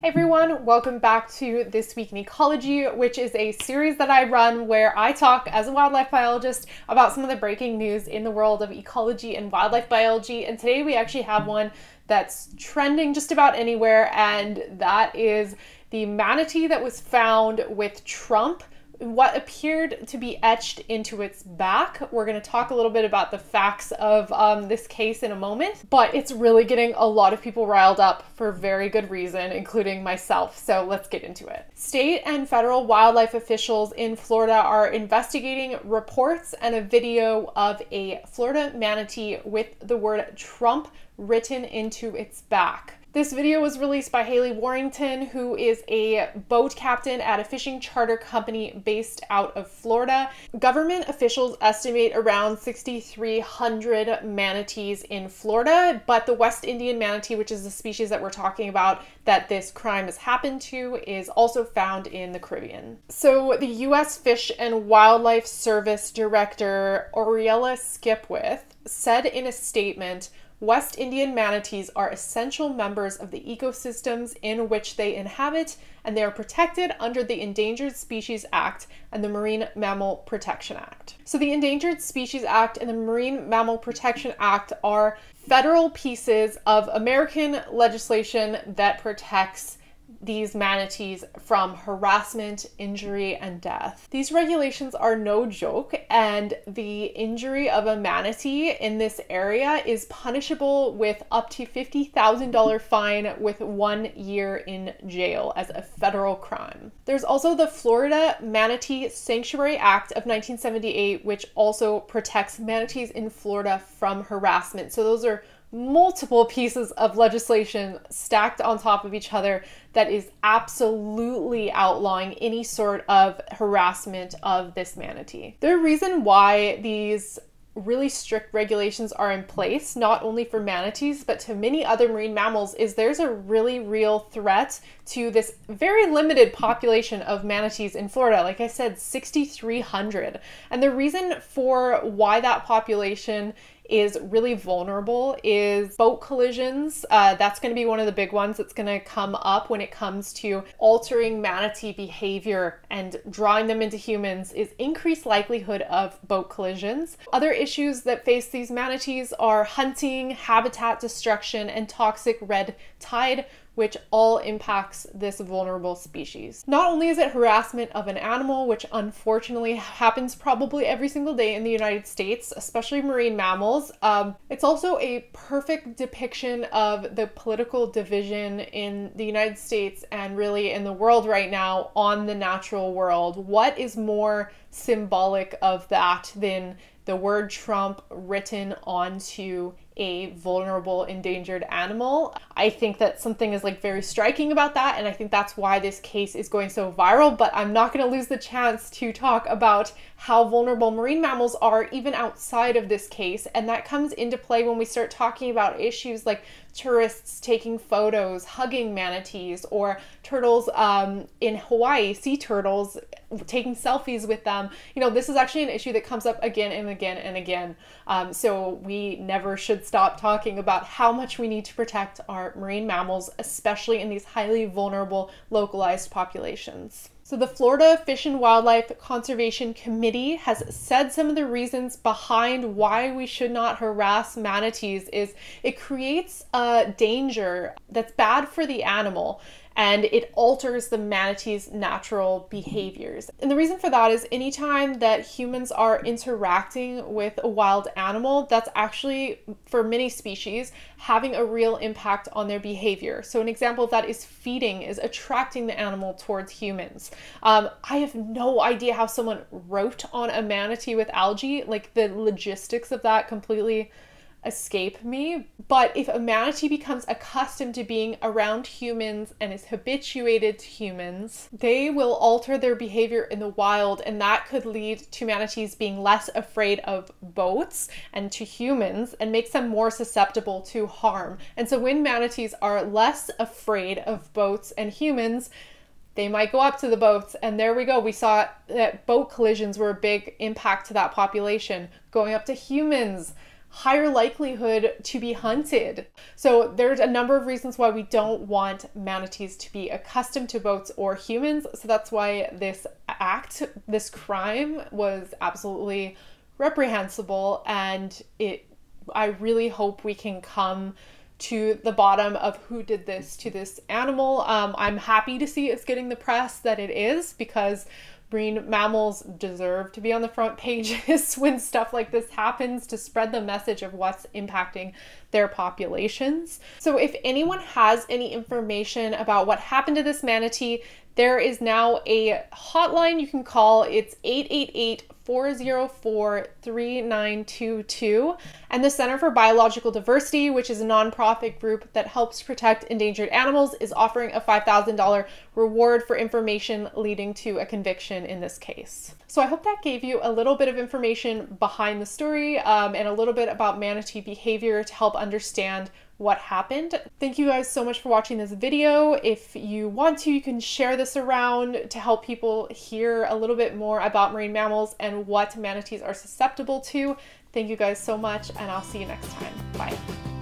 Hey everyone, welcome back to This Week in Ecology, which is a series that I run where I talk as a wildlife biologist about some of the breaking news in the world of ecology and wildlife biology. And today we actually have one that's trending just about anywhere, and that is the manatee that was found with Trump what appeared to be etched into its back. We're going to talk a little bit about the facts of um, this case in a moment, but it's really getting a lot of people riled up for very good reason, including myself. So let's get into it. State and federal wildlife officials in Florida are investigating reports and a video of a Florida manatee with the word Trump written into its back. This video was released by Haley Warrington, who is a boat captain at a fishing charter company based out of Florida. Government officials estimate around 6,300 manatees in Florida, but the West Indian manatee, which is the species that we're talking about that this crime has happened to, is also found in the Caribbean. So, the U.S. Fish and Wildlife Service Director Aurelia Skipwith said in a statement, West Indian manatees are essential members of the ecosystems in which they inhabit, and they are protected under the Endangered Species Act and the Marine Mammal Protection Act. So, the Endangered Species Act and the Marine Mammal Protection Act are federal pieces of American legislation that protects these manatees from harassment, injury, and death. These regulations are no joke, and the injury of a manatee in this area is punishable with up to $50,000 fine with one year in jail as a federal crime. There's also the Florida Manatee Sanctuary Act of 1978, which also protects manatees in Florida from harassment. So those are multiple pieces of legislation stacked on top of each other that is absolutely outlawing any sort of harassment of this manatee. The reason why these really strict regulations are in place, not only for manatees, but to many other marine mammals, is there's a really real threat to this very limited population of manatees in Florida. Like I said, 6,300. And the reason for why that population is really vulnerable is boat collisions. Uh, that's going to be one of the big ones that's going to come up when it comes to altering manatee behavior and drawing them into humans is increased likelihood of boat collisions. Other issues that face these manatees are hunting, habitat destruction, and toxic red tide which all impacts this vulnerable species. Not only is it harassment of an animal, which unfortunately happens probably every single day in the United States, especially marine mammals, um, it's also a perfect depiction of the political division in the United States and really in the world right now on the natural world. What is more symbolic of that than the word Trump written onto a vulnerable endangered animal. I think that something is like very striking about that and I think that's why this case is going so viral, but I'm not going to lose the chance to talk about how vulnerable marine mammals are even outside of this case and that comes into play when we start talking about issues like tourists taking photos, hugging manatees, or turtles um, in Hawaii, sea turtles, taking selfies with them. You know, this is actually an issue that comes up again and again and again. Um, so we never should stop talking about how much we need to protect our marine mammals, especially in these highly vulnerable localized populations. So, the Florida Fish and Wildlife Conservation Committee has said some of the reasons behind why we should not harass manatees is it creates a danger that's bad for the animal and it alters the manatee's natural behaviors. And the reason for that is anytime that humans are interacting with a wild animal, that's actually, for many species, having a real impact on their behavior. So, an example of that is feeding, is attracting the animal towards humans. Um, I have no idea how someone wrote on a manatee with algae, like the logistics of that completely escape me. But if a manatee becomes accustomed to being around humans and is habituated to humans, they will alter their behavior in the wild, and that could lead to manatees being less afraid of boats and to humans and makes them more susceptible to harm. And so when manatees are less afraid of boats and humans, they might go up to the boats and there we go we saw that boat collisions were a big impact to that population going up to humans higher likelihood to be hunted. So there's a number of reasons why we don't want manatees to be accustomed to boats or humans. So that's why this act, this crime was absolutely reprehensible and it I really hope we can come to the bottom of who did this to this animal. Um, I'm happy to see it's getting the press that it is because mammals deserve to be on the front pages when stuff like this happens to spread the message of what's impacting their populations. So, if anyone has any information about what happened to this manatee, there is now a hotline you can call. It's 888 404 3922. And the Center for Biological Diversity, which is a nonprofit group that helps protect endangered animals, is offering a $5,000 reward for information leading to a conviction in this case. So I hope that gave you a little bit of information behind the story um, and a little bit about manatee behavior to help understand what happened. Thank you guys so much for watching this video. If you want to, you can share this around to help people hear a little bit more about marine mammals and what manatees are susceptible to. Thank you guys so much, and I'll see you next time. Bye.